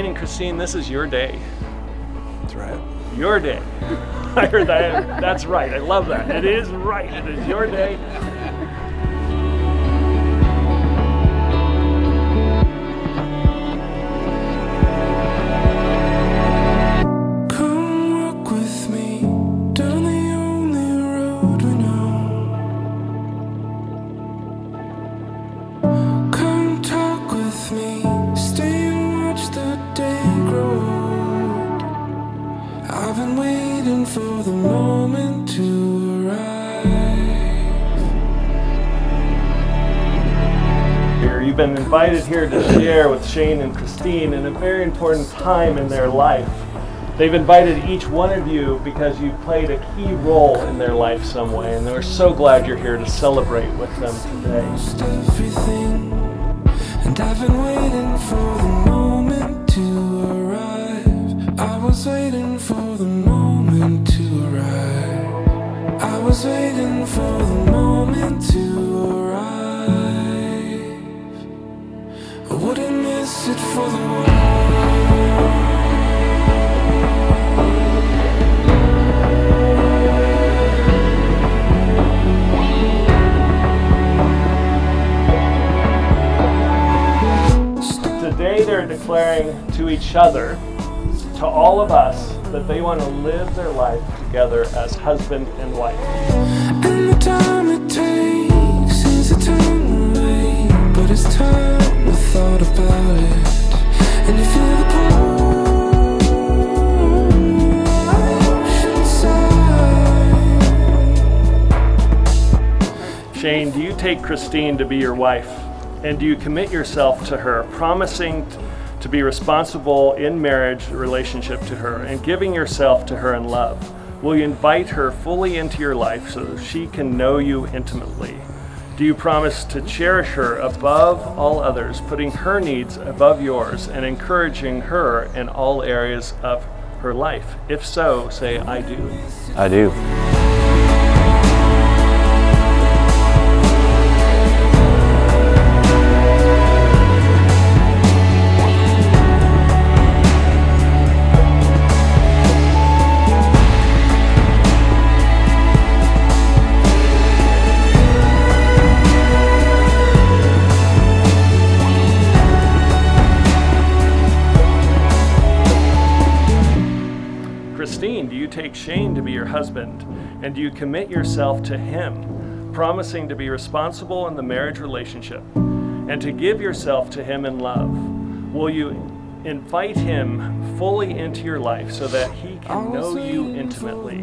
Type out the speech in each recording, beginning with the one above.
Shane and Christine, this is your day. That's right. Your day. I heard that. That's right. I love that. It is right. It is your day. For the moment to arrive. Here, You've been invited here to share with Shane and Christine in a very important time in their life. They've invited each one of you because you've played a key role in their life some way, and we're so glad you're here to celebrate with them today. And I've been waiting for the moment to arrive. I was waiting for the waiting for the moment to arrive. I wouldn't miss it for the world. Today they're declaring to each other, to all of us, that they want to live their life together as husband and wife. And the time it takes is a time away, but it's time we thought about it. And you feel the inside. Shane, do you take Christine to be your wife? And do you commit yourself to her, promising to be responsible in marriage relationship to her and giving yourself to her in love? Will you invite her fully into your life so that she can know you intimately? Do you promise to cherish her above all others, putting her needs above yours and encouraging her in all areas of her life? If so, say, I do. I do. Shane to be your husband? And do you commit yourself to him, promising to be responsible in the marriage relationship and to give yourself to him in love? Will you invite him fully into your life so that he can know you intimately?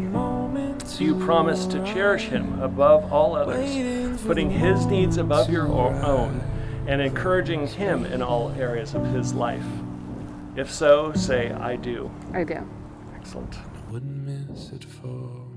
Do you promise to cherish him above all others, putting his needs above your own and encouraging him in all areas of his life? If so, say, I do. I do. Excellent. Wouldn't miss it for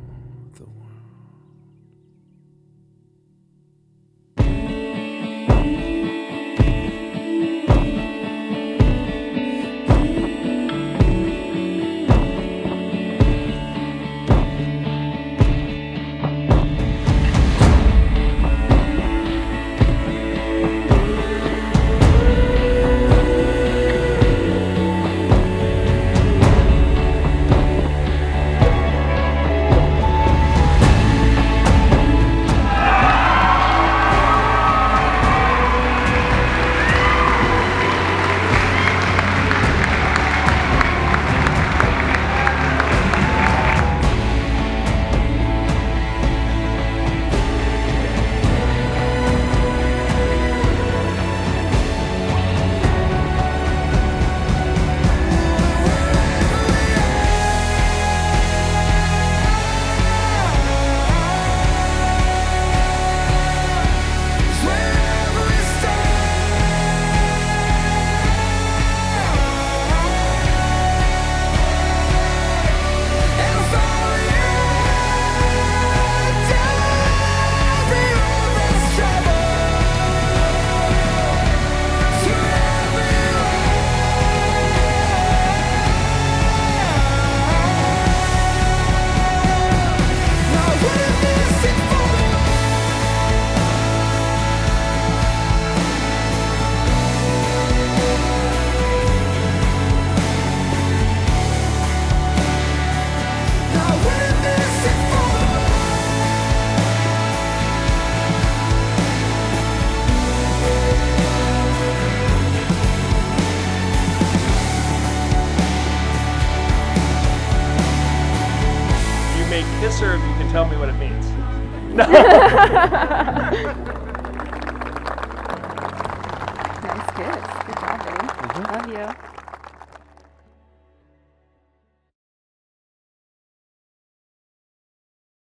this or if you can tell me what it means. No. nice kiss. Good job, buddy. Mm -hmm. Love you.